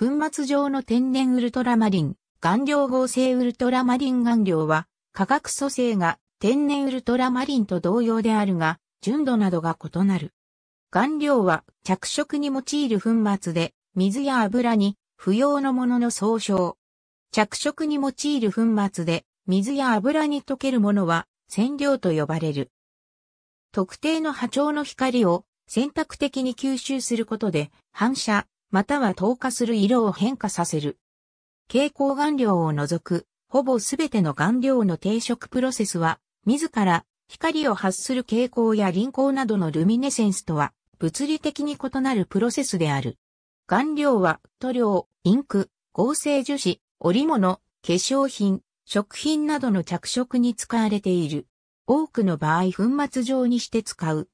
粉末状の天然ウルトラマリン、顔料合成ウルトラマリン顔料は、化学組成が天然ウルトラマリンと同様であるが、純度などが異なる。顔料は着色に用いる粉末で、水や油に不要のものの総称。着色に用いる粉末で、水や油に溶けるものは染料と呼ばれる。特定の波長の光を選択的に吸収することで反射、または透過する色を変化させる。蛍光顔料を除く、ほぼすべての顔料の定色プロセスは、自ら光を発する蛍光や輪光などのルミネセンスとは、物理的に異なるプロセスである。顔料は塗料、インク、合成樹脂、織物、化粧品、食品などの着色に使われている。多くの場合粉末状にして使う。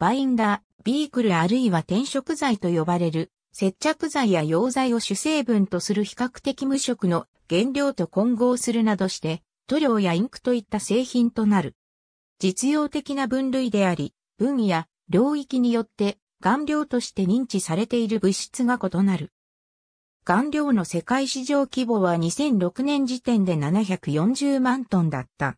バインダー、ビークルあるいは転色剤と呼ばれる接着剤や溶剤を主成分とする比較的無色の原料と混合するなどして塗料やインクといった製品となる。実用的な分類であり、分野、領域によって顔料として認知されている物質が異なる。顔料の世界市場規模は2006年時点で740万トンだった。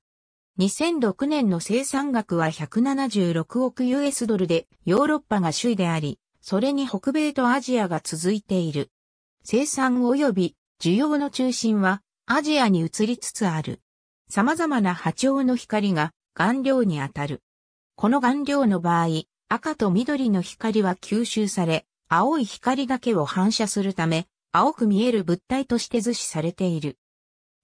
2006年の生産額は176億 US ドルでヨーロッパが首位であり、それに北米とアジアが続いている。生産及び需要の中心はアジアに移りつつある。様々な波長の光が顔料に当たる。この顔料の場合、赤と緑の光は吸収され、青い光だけを反射するため、青く見える物体として図示されている。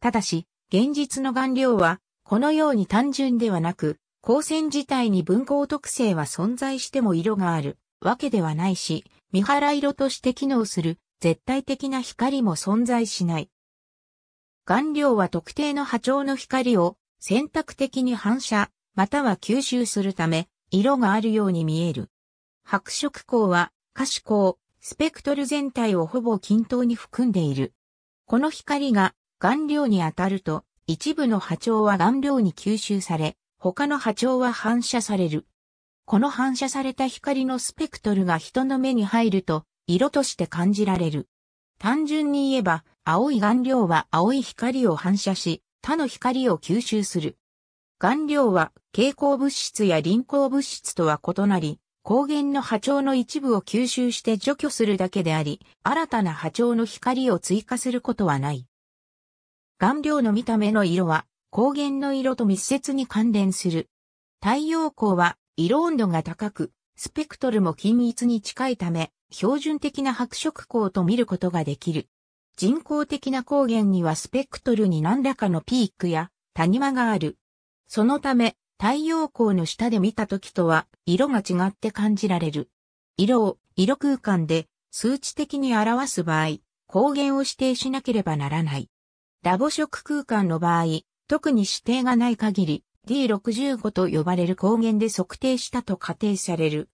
ただし、現実の顔料は、このように単純ではなく、光線自体に分光特性は存在しても色があるわけではないし、見払い色として機能する絶対的な光も存在しない。顔料は特定の波長の光を選択的に反射、または吸収するため、色があるように見える。白色光は可視光、スペクトル全体をほぼ均等に含んでいる。この光が顔料に当たると、一部の波長は顔料に吸収され、他の波長は反射される。この反射された光のスペクトルが人の目に入ると、色として感じられる。単純に言えば、青い顔料は青い光を反射し、他の光を吸収する。顔料は蛍光物質や輪光物質とは異なり、光源の波長の一部を吸収して除去するだけであり、新たな波長の光を追加することはない。顔料の見た目の色は、光源の色と密接に関連する。太陽光は、色温度が高く、スペクトルも均一に近いため、標準的な白色光と見ることができる。人工的な光源にはスペクトルに何らかのピークや谷間がある。そのため、太陽光の下で見た時とは色が違って感じられる。色を色空間で数値的に表す場合、光源を指定しなければならない。ラボ色空間の場合、特に指定がない限り D65 と呼ばれる光源で測定したと仮定される。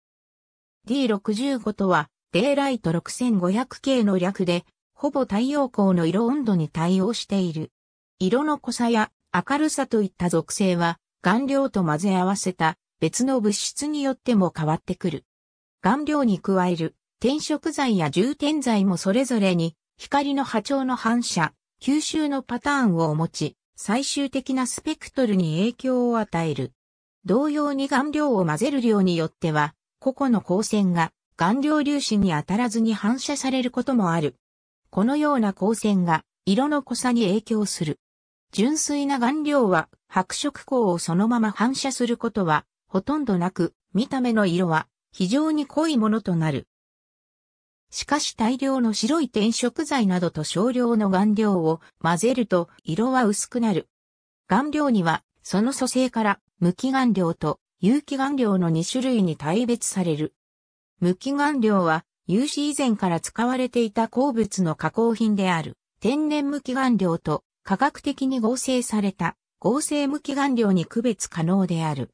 D65 とは、デイライト 6500K の略で、ほぼ太陽光の色温度に対応している。色の濃さや明るさといった属性は、顔料と混ぜ合わせた別の物質によっても変わってくる。顔料に加える転色剤や充填剤もそれぞれに光の波長の反射、吸収のパターンを持ち、最終的なスペクトルに影響を与える。同様に顔料を混ぜる量によっては、個々の光線が顔料粒子に当たらずに反射されることもある。このような光線が色の濃さに影響する。純粋な顔料は白色光をそのまま反射することはほとんどなく、見た目の色は非常に濃いものとなる。しかし大量の白い転色剤などと少量の顔料を混ぜると色は薄くなる。顔料にはその組成から無機顔料と有機顔料の2種類に大別される。無機顔料は有紙以前から使われていた鉱物の加工品である天然無機顔料と科学的に合成された合成無機顔料に区別可能である。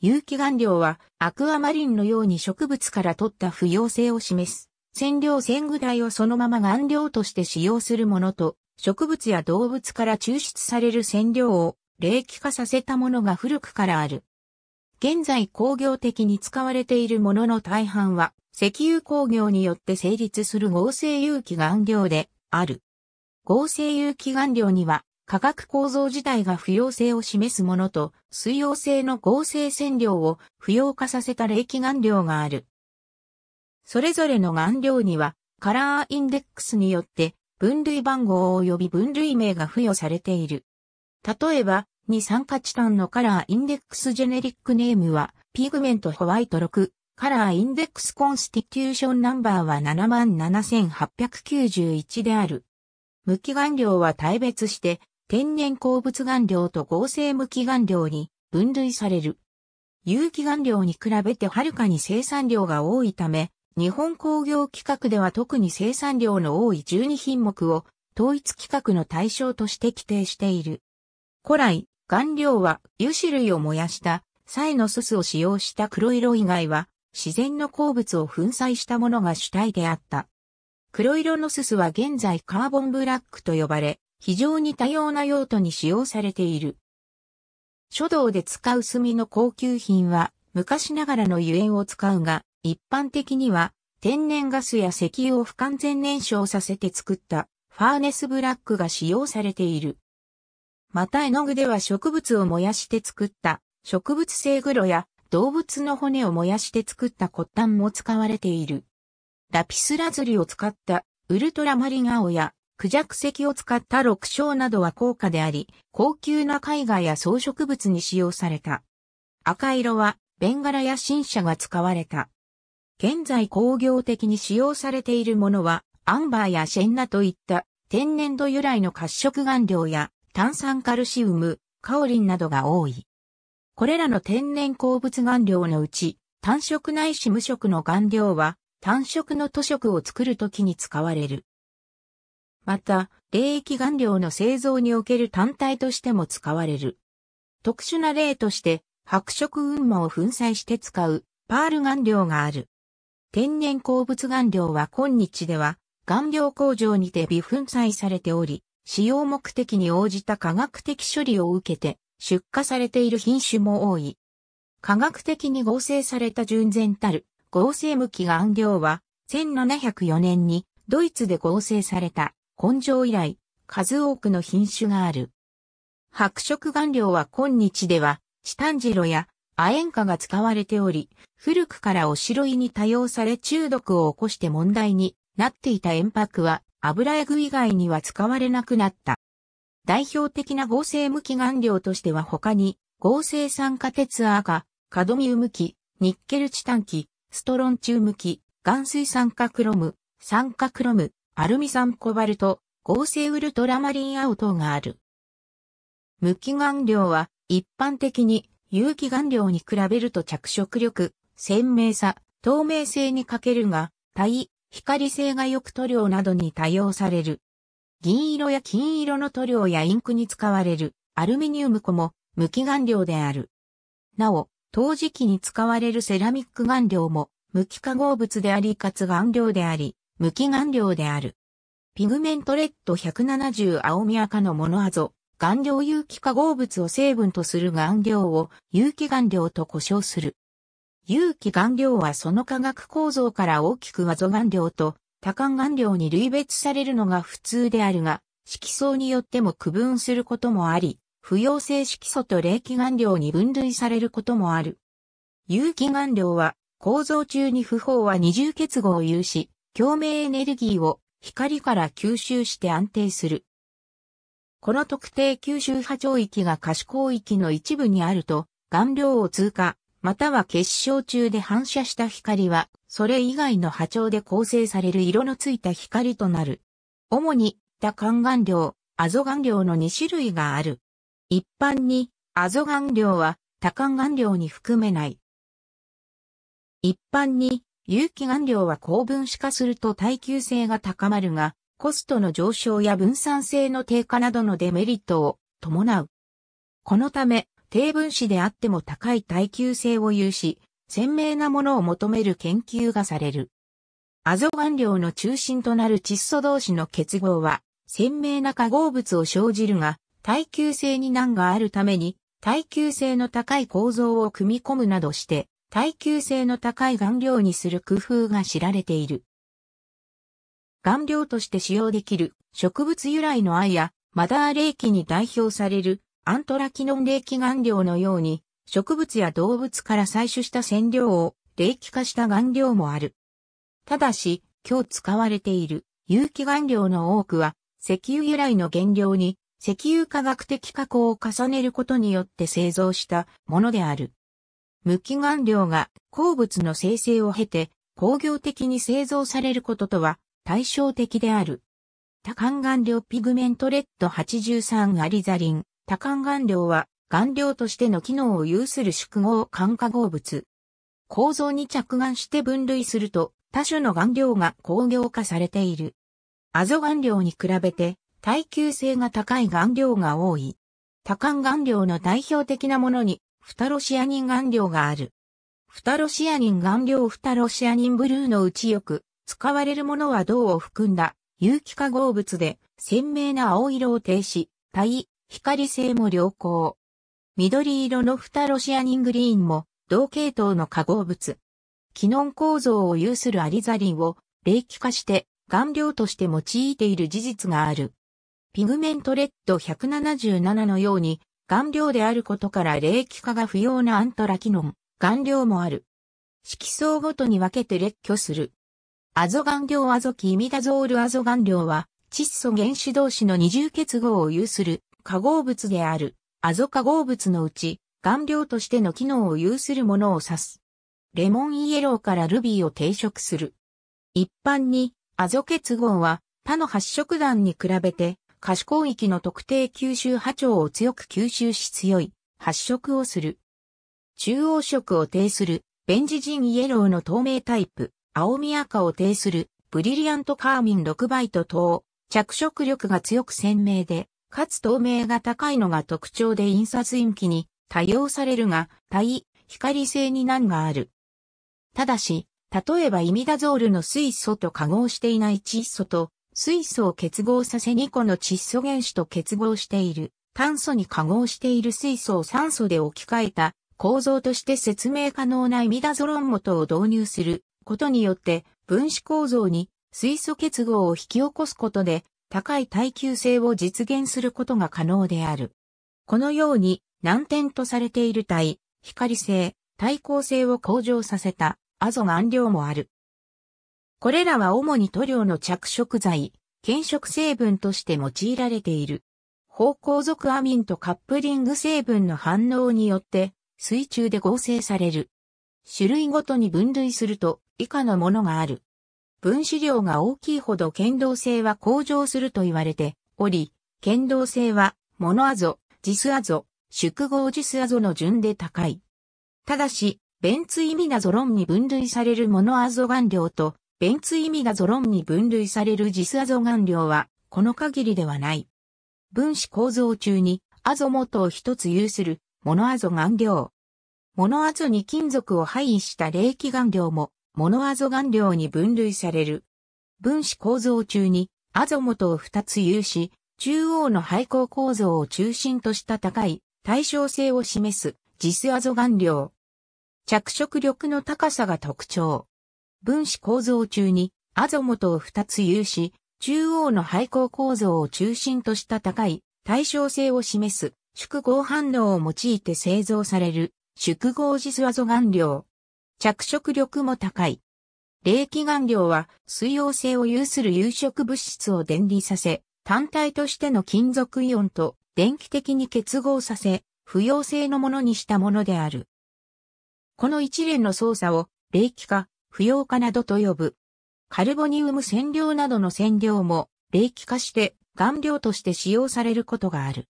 有機顔料はアクアマリンのように植物から取った不溶性を示す。染料線具台をそのまま顔料として使用するものと、植物や動物から抽出される染料を冷気化させたものが古くからある。現在工業的に使われているものの大半は石油工業によって成立する合成有機顔料である。合成有機顔料には化学構造自体が不溶性を示すものと水溶性の合成染料を不溶化させた冷気顔料がある。それぞれの顔料にはカラーインデックスによって分類番号及び分類名が付与されている。例えば、二酸化チタンの Colour Index Generic Name は、 Pigment White 6、 Colour Index Constitution Number は77,891である。無機顔料は大別して、天然鉱物顔料と合成無機顔料に分類される。有機顔料に比べてはるかに生産量が多いため、日本工業規格では特に生産量の多い12品目を統一規格の対象として規定している。古来、顔料は油脂類を燃やしたサエのすすを使用した黒色以外は自然の鉱物を粉砕したものが主体であった。黒色のすすは現在カーボンブラックと呼ばれ、非常に多様な用途に使用されている。書道で使う炭の高級品は昔ながらの油煙を使うが、一般的には天然ガスや石油を不完全燃焼させて作ったファーネスブラックが使用されている。また絵の具では植物を燃やして作った植物性黒や動物の骨を燃やして作った骨端も使われている。ラピスラズリを使ったウルトラマリン青やクジャク石を使った六章などは高価であり、高級な絵画や装飾物に使用された。赤色はベンガラや新車が使われた。現在工業的に使用されているものは、アンバーやシェンナといった天然度由来の褐色顔料や炭酸カルシウム、カオリンなどが多い。これらの天然鉱物顔料のうち、単色ないし無色の顔料は、単色の塗色を作るときに使われる。また、冷液顔料の製造における単体としても使われる。特殊な例として、白色雲母を粉砕して使うパール顔料がある。天然鉱物顔料は今日では顔料工場にて微粉砕されており、使用目的に応じた科学的処理を受けて出荷されている品種も多い。科学的に合成された純然たる合成無機顔料は1704年にドイツで合成された根性以来数多くの品種がある。白色顔料は今日ではチタンジロや亜鉛化が使われており、古くからおしろいに多用され中毒を起こして問題になっていた塩白は油絵具以外には使われなくなった。代表的な合成無機顔料としては他に合成酸化鉄赤、カドミウム基、ニッケルチタン基、ストロンチウム基、岩水酸化クロム、酸化クロム、アルミ酸コバルト、合成ウルトラマリンアウトがある。無機顔料は一般的に有機顔料に比べると着色力、鮮明さ、透明性に欠けるが、対光性がよく塗料などに多用される。銀色や金色の塗料やインクに使われるアルミニウム粉も無機顔料である。なお、陶磁器に使われるセラミック顔料も無機化合物でありかつ顔料であり、無機顔料である。ピグメントレッド170青み赤のモノアゾ、顔料有機化合物を成分とする顔料を有機顔料と呼称する。有機顔料はその化学構造から大きくアゾ顔料と多環顔料に類別されるのが普通であるが、色素によっても区分することもあり、不溶性色素と冷気顔料に分類されることもある。有機顔料は構造中に不飽和二重結合を有し、共鳴エネルギーを光から吸収して安定する。この特定吸収波長域が可視光域の一部にあると、顔料を通過、または結晶中で反射した光は、それ以外の波長で構成される色のついた光となる。主に、多環顔料、アゾ顔料の2種類がある。一般に、アゾ顔料は多環顔料に含めない。一般に、有機顔料は高分子化すると耐久性が高まるが、コストの上昇や分散性の低下などのデメリットを伴う。このため、低分子であっても高い耐久性を有し、鮮明なものを求める研究がされる。アゾ顔料の中心となる窒素同士の結合は、鮮明な化合物を生じるが、耐久性に難があるために、耐久性の高い構造を組み込むなどして、耐久性の高い顔料にする工夫が知られている。顔料として使用できる植物由来の藍やマダー冷気に代表されるアントラキノン冷気顔料のように植物や動物から採取した染料を冷気化した顔料もある。ただし、今日使われている有機顔料の多くは石油由来の原料に石油化学的加工を重ねることによって製造したものである。無機顔料が鉱物の生成を経て工業的に製造されることとは対照的である。多環顔料ピグメントレッド83アリザリン。多環顔料は顔料としての機能を有する縮合環化合物。構造に着眼して分類すると多種の顔料が工業化されている。アゾ顔料に比べて耐久性が高い顔料が多い。多環顔料の代表的なものにフタロシアニン顔料がある。フタロシアニン顔料フタロシアニンブルーのうちよく使われるものは銅を含んだ有機化合物で鮮明な青色を呈し、対光性も良好。緑色のフタロシアニングリーンも同系統の化合物。キノン構造を有するアリザリンをレーキ化して顔料として用いている事実がある。 Pigment Red 177のように顔料であることからレーキ化が不要なアントラキノン、顔料もある。色相ごとに分けて列挙する。アゾ顔料アゾキイミダゾールアゾ顔料は、窒素原子同士の二重結合を有する化合物である。アゾ化合物のうち、顔料としての機能を有するものを指す。レモンイエローからルビーを定食する。一般に、アゾ結合は他の発色弾に比べて可視光域の特定吸収波長を強く吸収し強い発色をする。中央色を呈するベンジジンイエローの透明タイプ。青み赤を呈するブリリアントカーミン6バイト等、着色力が強く鮮明で、かつ透明が高いのが特徴で印刷印記に多用されるが、対光性に難がある。ただし、例えばイミダゾールの水素と化合していない窒素と水素を結合させ2個の窒素原子と結合している炭素に化合している水素を酸素で置き換えた構造として説明可能なイミダゾロン元を導入することによって分子構造に水素結合を引き起こすことで高い耐久性を実現することが可能である。このように難点とされている体、光性、対抗性を向上させたアゾ顔料もある。これらは主に塗料の着色剤、検色成分として用いられている。方向属アミンとカップリング成分の反応によって水中で合成される。種類ごとに分類すると以下のものがある。分子量が大きいほど剣道性は向上すると言われており、剣道性はモノアゾ、ジスアゾ、縮合ジスアゾの順で高い。ただし、ベンツイミナゾロンに分類されるモノアゾ顔料と、ベンツイミナゾロンに分類されるジスアゾ顔料は、この限りではない。分子構造中に、アゾ元を一つ有する、モノアゾ顔料。モノアゾに金属を配位した冷気顔料も、モノアゾ顔料に分類される。分子構造中にアゾ元を2つ有し、中央の配光構造を中心とした高い対称性を示すジスアゾ顔料。着色力の高さが特徴。分子構造中にアゾ元を2つ有し、中央の配光構造を中心とした高い対称性を示す縮合反応を用いて製造される縮合ジスアゾ顔料。着色力も高い。冷気顔料は水溶性を有する有色物質を電離させ、単体としての金属イオンと電気的に結合させ、不溶性のものにしたものである。この一連の操作を冷気化、不溶化などと呼ぶ。カルボニウム染料などの染料も冷気化して顔料として使用されることがある。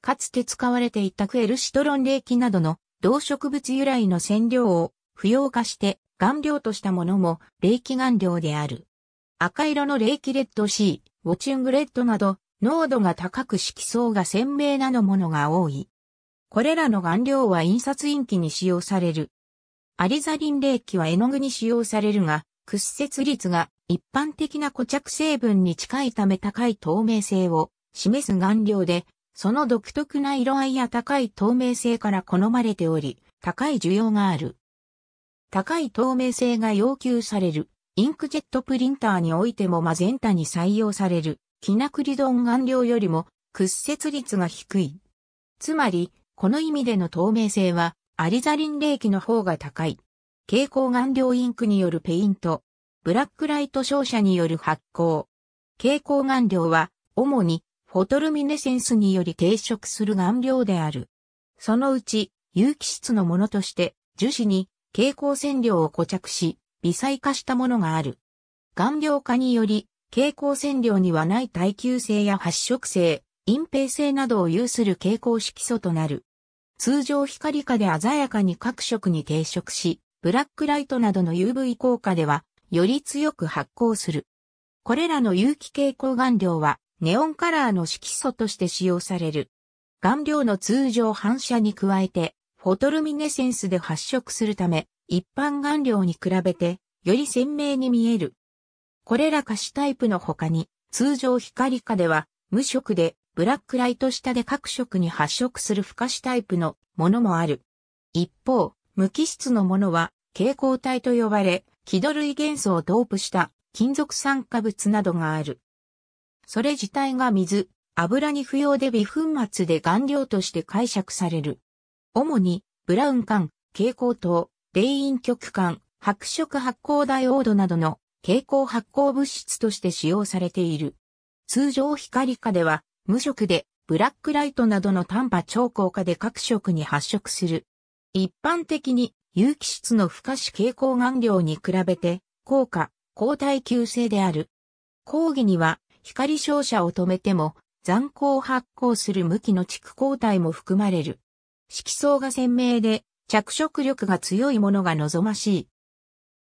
かつて使われていたクエルシトロン冷気などの動植物由来の染料を不要化して顔料としたものも冷気顔料である。赤色の冷気レッド C、ウォチュングレッドなど濃度が高く色相が鮮明なのものが多い。これらの顔料は印刷印記に使用される。アリザリン冷気は絵の具に使用されるが、屈折率が一般的な固着成分に近いため高い透明性を示す顔料で、その独特な色合いや高い透明性から好まれており、高い需要がある。高い透明性が要求される。インクジェットプリンターにおいてもマゼンタに採用される。キナクリドン顔料よりも屈折率が低い。つまり、この意味での透明性は、アリザリン冷気の方が高い。蛍光顔料インクによるペイント。ブラックライト照射による発光。蛍光顔料は、主に、フォトルミネセンスにより抵触する顔料である。そのうち、有機質のものとして、樹脂に蛍光染料を固着し、微細化したものがある。顔料化により、蛍光染料にはない耐久性や発色性、隠蔽性などを有する蛍光色素となる。通常光化で鮮やかに各色に抵触し、ブラックライトなどの UV 効果では、より強く発光する。これらの有機蛍光顔料は、ネオンカラーの色素として使用される。顔料の通常反射に加えて、フォトルミネセンスで発色するため、一般顔料に比べて、より鮮明に見える。これら可視タイプの他に、通常光化では、無色でブラックライト下で各色に発色する不可視タイプのものもある。一方、無機質のものは蛍光体と呼ばれ、気土類元素をドープした金属酸化物などがある。それ自体が水、油に不要で微粉末で顔料として解釈される。主に、ブラウン管、蛍光灯、レイン極管、白色発光ダイオードなどの蛍光発光物質として使用されている。通常光化では無色でブラックライトなどの単波超効果で各色に発色する。一般的に有機質の不可視蛍光顔料に比べて効果、抗体球性である。講義には光照射を止めても残光発光する向きの蓄抗体も含まれる。色相が鮮明で着色力が強いものが望ましい。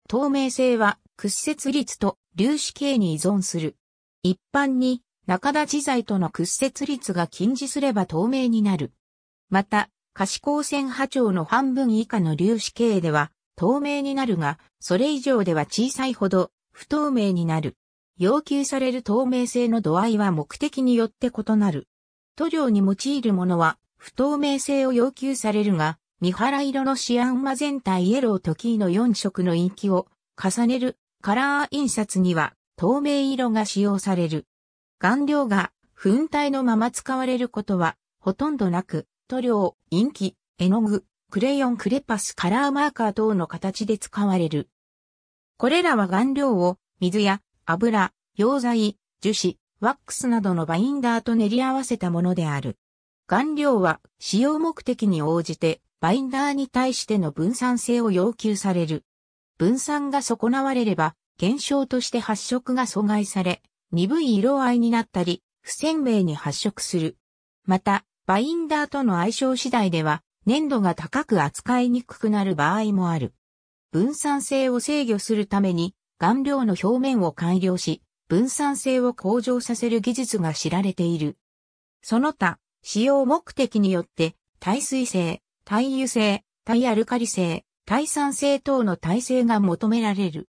透明性は屈折率と粒子系に依存する。一般に中立ち剤との屈折率が近似すれば透明になる。また、可視光線波長の半分以下の粒子系では透明になるが、それ以上では小さいほど不透明になる。要求される透明性の度合いは目的によって異なる。塗料に用いるものは不透明性を要求されるが、三原色のシアンマゼンタイエローとキーの4色の陰気を重ねるカラー印刷には透明色が使用される。顔料が粉体のまま使われることはほとんどなく、塗料、インキ、絵の具、クレヨンクレパスカラーマーカー等の形で使われる。これらは顔料を水や油、溶剤、樹脂、ワックスなどのバインダーと練り合わせたものである。顔料は使用目的に応じてバインダーに対しての分散性を要求される。分散が損なわれれば、現象として発色が阻害され、鈍い色合いになったり、不鮮明に発色する。また、バインダーとの相性次第では、粘度が高く扱いにくくなる場合もある。分散性を制御するために、顔料の表面を改良し、分散性を向上させる技術が知られている。その他、使用目的によって、耐水性、耐油性、耐アルカリ性、耐酸性等の耐性が求められる。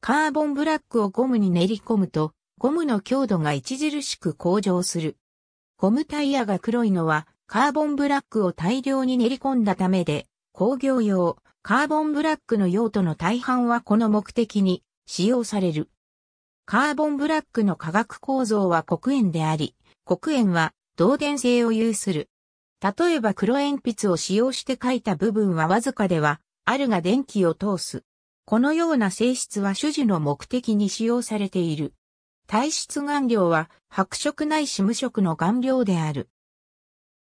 カーボンブラックをゴムに練り込むと、ゴムの強度が著しく向上する。ゴムタイヤが黒いのは、カーボンブラックを大量に練り込んだためで、工業用、カーボンブラックの用途の大半はこの目的に使用される。カーボンブラックの化学構造は黒鉛であり、黒鉛は導電性を有する。例えば黒鉛筆を使用して書いた部分はわずかでは、あるが電気を通す。このような性質は種々の目的に使用されている。体質顔料は白色ないし無色の顔料である。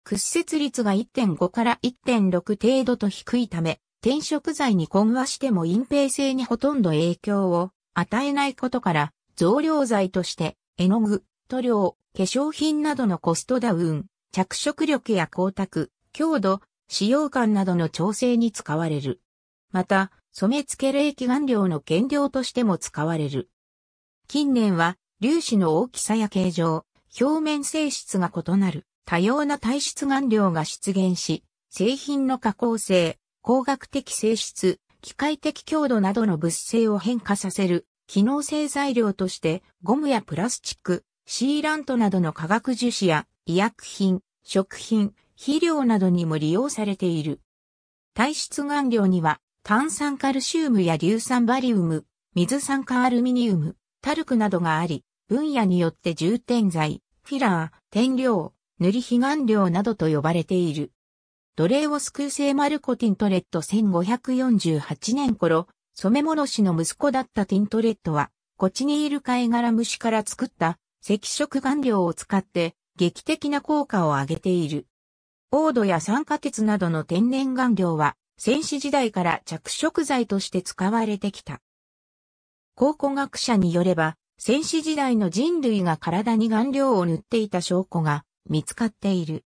屈折率が1.5から1.6程度と低いため、転色剤に混和しても隠蔽性にほとんど影響を与えないことから、増量剤として絵の具、塗料、化粧品などのコストダウン、着色力や光沢、強度、使用感などの調整に使われる。また、染付冷気顔料の原料としても使われる。近年は粒子の大きさや形状、表面性質が異なる多様な体質顔料が出現し、製品の加工性、工学的性質、機械的強度などの物性を変化させる機能性材料としてゴムやプラスチック、シーラントなどの化学樹脂や医薬品、食品、肥料などにも利用されている。体質顔料には炭酸カルシウムや硫酸バリウム、水酸化アルミニウム、タルクなどがあり、分野によって重点剤、フィラー、添料、塗り彼岸料などと呼ばれている。ドレーオスクーセーマルコ・ティントレット1548年頃、染物師の息子だったティントレットは、コチニール貝殻虫から作った赤色顔料を使って劇的な効果を上げている。オードや酸化鉄などの天然顔料は戦死時代から着色剤として使われてきた。考古学者によれば、戦死時代の人類が体に顔料を塗っていた証拠が見つかっている。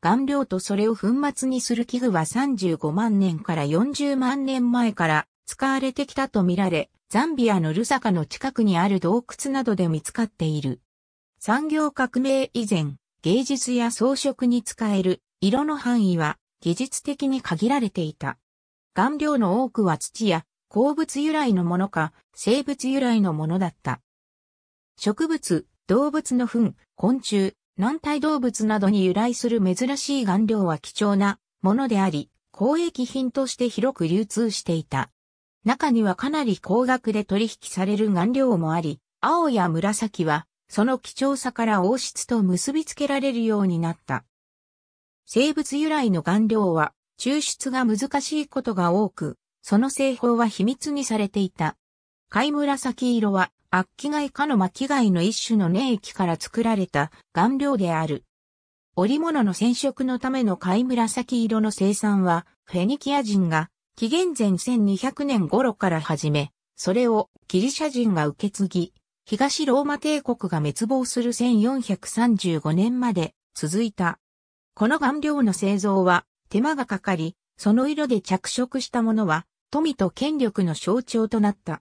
顔料とそれを粉末にする器具は35万年から40万年前から使われてきたとみられ、ザンビアのルサカの近くにある洞窟などで見つかっている。産業革命以前、芸術や装飾に使える色の範囲は技術的に限られていた。顔料の多くは土や鉱物由来のものか生物由来のものだった。植物、動物の糞、昆虫、軟体動物などに由来する珍しい顔料は貴重なものであり、交易品として広く流通していた。中にはかなり高額で取引される顔料もあり、青や紫はその貴重さから王室と結びつけられるようになった。生物由来の顔料は抽出が難しいことが多く、その製法は秘密にされていた。貝紫色は悪気貝科の巻貝の一種の粘液から作られた顔料である。織物の染色のための貝紫色の生産は、フェニキア人が紀元前1200年頃から始め、それをギリシャ人が受け継ぎ、東ローマ帝国が滅亡する1435年まで続いた。この顔料の製造は手間がかかり、その色で着色したものは富と権力の象徴となった。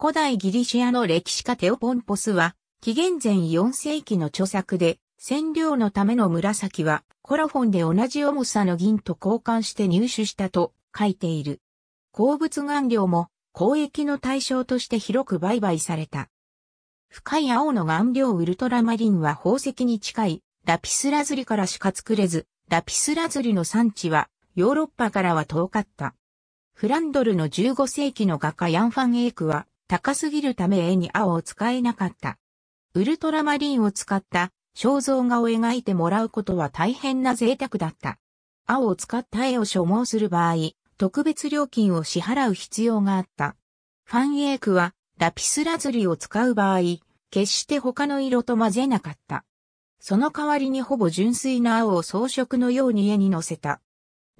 古代ギリシアの歴史家テオポンポスは、紀元前4世紀の著作で、染料のための紫は、コラフォンで同じ重さの銀と交換して入手したと書いている。鉱物顔料も交易の対象として広く売買された。深い青の顔料ウルトラマリンは宝石に近いラピスラズリからしか作れず、ラピスラズリの産地はヨーロッパからは遠かった。フランドルの15世紀の画家ヤンファン・エークは高すぎるため絵に青を使えなかった。ウルトラマリンを使った肖像画を描いてもらうことは大変な贅沢だった。青を使った絵を所望する場合、特別料金を支払う必要があった。ファンエークはラピスラズリを使う場合、決して他の色と混ぜなかった。その代わりにほぼ純粋な青を装飾のように絵に乗せた。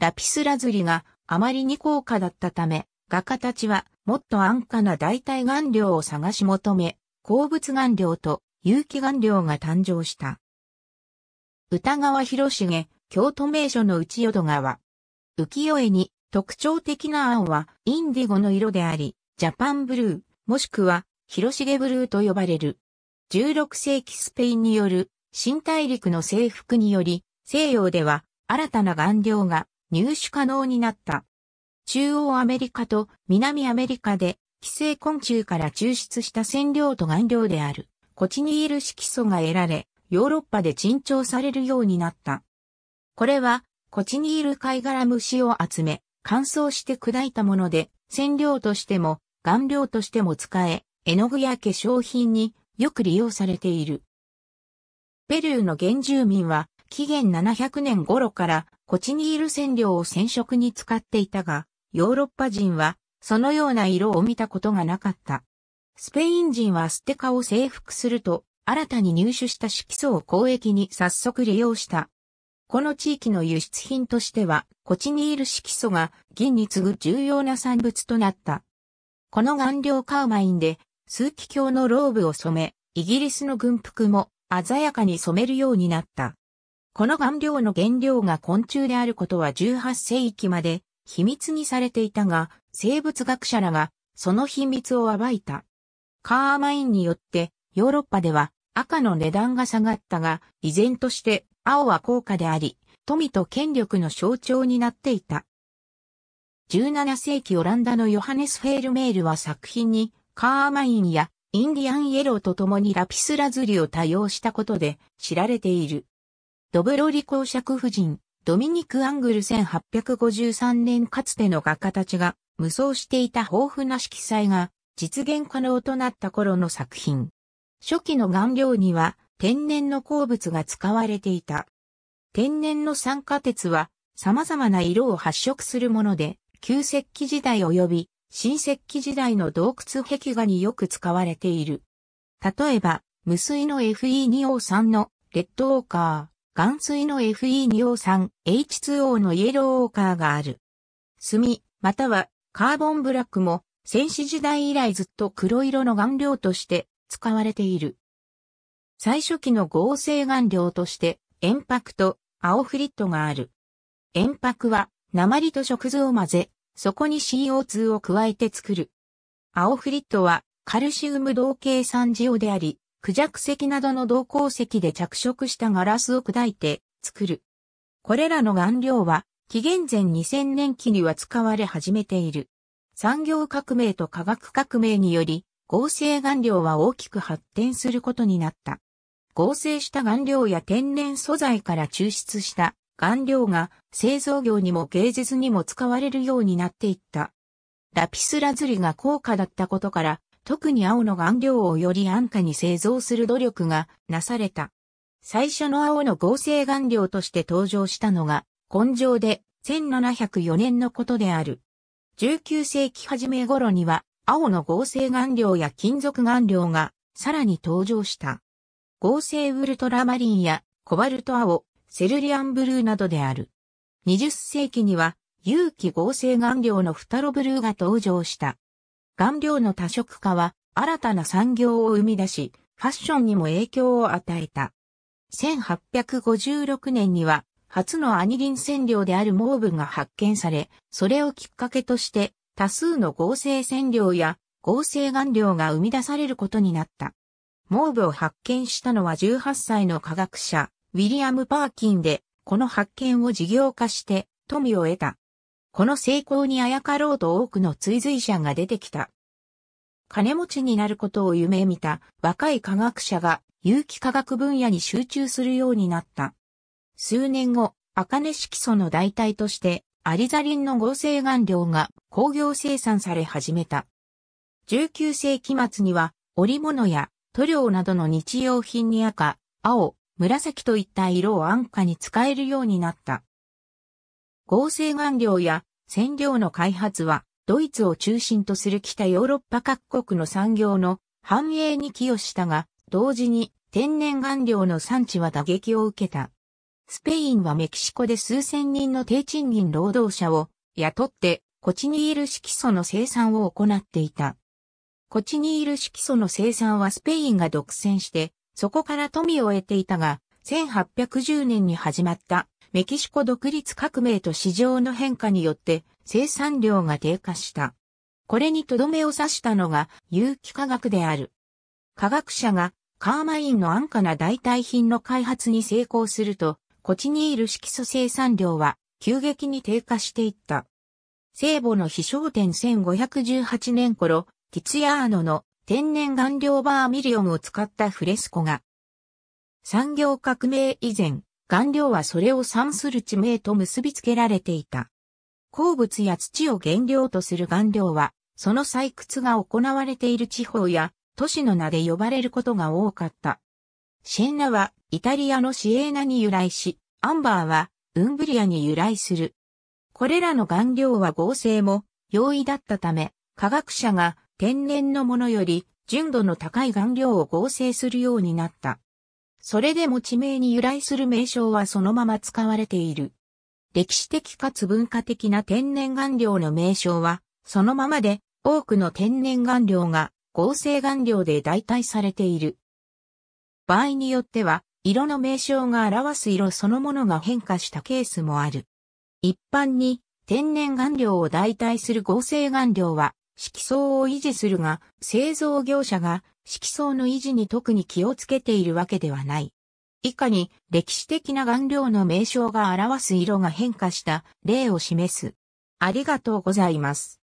ラピスラズリがあまりに高価だったため、画家たちはもっと安価な代替顔料を探し求め、鉱物顔料と有機顔料が誕生した。歌川博重、京都名所の内淀川。浮世絵に特徴的な青はインディゴの色であり、ジャパンブルー、もしくは広重ブルーと呼ばれる。16世紀スペインによる新大陸の征服により、西洋では新たな顔料が入手可能になった。中央アメリカと南アメリカで寄生昆虫から抽出した染料と顔料であるコチニール色素が得られ、ヨーロッパで珍重されるようになった。これはコチニール貝殻虫を集め、乾燥して砕いたもので、染料としても顔料としても使え、絵の具や化粧品によく利用されている。ペルーの原住民は紀元700年頃からコチニール染料を染色に使っていたが、ヨーロッパ人はそのような色を見たことがなかった。スペイン人はステカを征服すると、新たに入手した色素を交易に早速利用した。この地域の輸出品としては、コチニール色素が銀に次ぐ重要な産物となった。この顔料カーマインで、数奇鏡のローブを染め、イギリスの軍服も鮮やかに染めるようになった。この顔料の原料が昆虫であることは18世紀まで秘密にされていたが、生物学者らがその秘密を暴いた。カーマインによってヨーロッパでは赤の値段が下がったが、依然として青は高価であり、富と権力の象徴になっていた。17世紀オランダのヨハネス・フェールメールは作品にカーマインやインディアンイエローと共にラピスラズリを多用したことで知られている。ドブロリ公爵夫人、ドミニク・アングル1853年かつての画家たちが無双していた豊富な色彩が実現可能となった頃の作品。初期の顔料には天然の鉱物が使われていた。天然の酸化鉄は様々な色を発色するもので、旧石器時代及び新石器時代の洞窟壁画によく使われている。例えば、無水の Fe2O3 のレッドオーカー、岩水の Fe2O3、H2O のイエローオーカーがある。炭、またはカーボンブラックも戦死時代以来ずっと黒色の顔料として使われている。最初期の合成顔料として塩白と青フリットがある。塩白は鉛と食図を混ぜ、そこに CO2 を加えて作る。青フリットはカルシウム同系酸ジオであり、クジャク石などの銅鉱石で着色したガラスを砕いて作る。これらの顔料は紀元前2000年期には使われ始めている。産業革命と化学革命により合成顔料は大きく発展することになった。合成した顔料や天然素材から抽出した顔料が製造業にも芸術にも使われるようになっていった。ラピスラズリが高価だったことから特に青の顔料をより安価に製造する努力がなされた。最初の青の合成顔料として登場したのが、根性で1704年のことである。19世紀初め頃には、青の合成顔料や金属顔料がさらに登場した。合成ウルトラマリンやコバルト青、セルリアンブルーなどである。20世紀には有機合成顔料のフタロブルーが登場した。顔料の多色化は新たな産業を生み出し、ファッションにも影響を与えた。1856年には初のアニリン染料であるモーブが発見され、それをきっかけとして多数の合成染料や合成顔料が生み出されることになった。モーブを発見したのは18歳の科学者、ウィリアム・パーキンで、この発見を事業化して富を得た。この成功にあやかろうと多くの追随者が出てきた。金持ちになることを夢見た若い科学者が有機化学分野に集中するようになった。数年後、アカネ色素の代替としてアリザリンの合成顔料が工業生産され始めた。19世紀末には織物や塗料などの日用品に赤、青、紫といった色を安価に使えるようになった。合成顔料や染料の開発は、ドイツを中心とする北ヨーロッパ各国の産業の繁栄に寄与したが、同時に天然顔料の産地は打撃を受けた。スペインはメキシコで数千人の低賃金労働者を雇ってコチニール色素の生産を行っていた。コチニール色素の生産はスペインが独占して、そこから富を得ていたが、1810年に始まったメキシコ独立革命と市場の変化によって生産量が低下した。これにとどめを刺したのが有機化学である。科学者がカーマインの安価な代替品の開発に成功すると、コチニール色素生産量は急激に低下していった。聖母の飛翔点1518年頃、ティツヤーノの天然顔料バーミリオムを使ったフレスコが、産業革命以前、顔料はそれを産する地名と結びつけられていた。鉱物や土を原料とする顔料は、その採掘が行われている地方や都市の名で呼ばれることが多かった。シェンナはイタリアのシエーナに由来し、アンバーはウンブリアに由来する。これらの顔料は合成も容易だったため、科学者が天然のものより純度の高い顔料を合成するようになった。それでも地名に由来する名称はそのまま使われている。歴史的かつ文化的な天然顔料の名称はそのままで多くの天然顔料が合成顔料で代替されている。場合によっては色の名称が表す色そのものが変化したケースもある。一般に天然顔料を代替する合成顔料は色相を維持するが製造業者が色相の維持に特に気をつけているわけではない。以下に歴史的な顔料の名称が表す色が変化した例を示す。ありがとうございます。